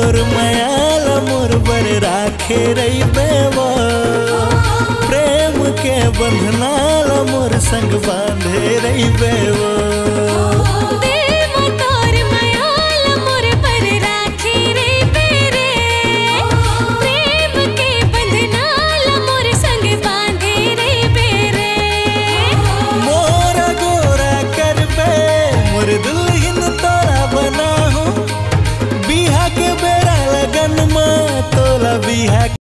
तोर मयाल, मोर बर राखे रही बेवा। प्रेम के बंधनाल, मोर संग बांधे रही बेवा। तो लबी है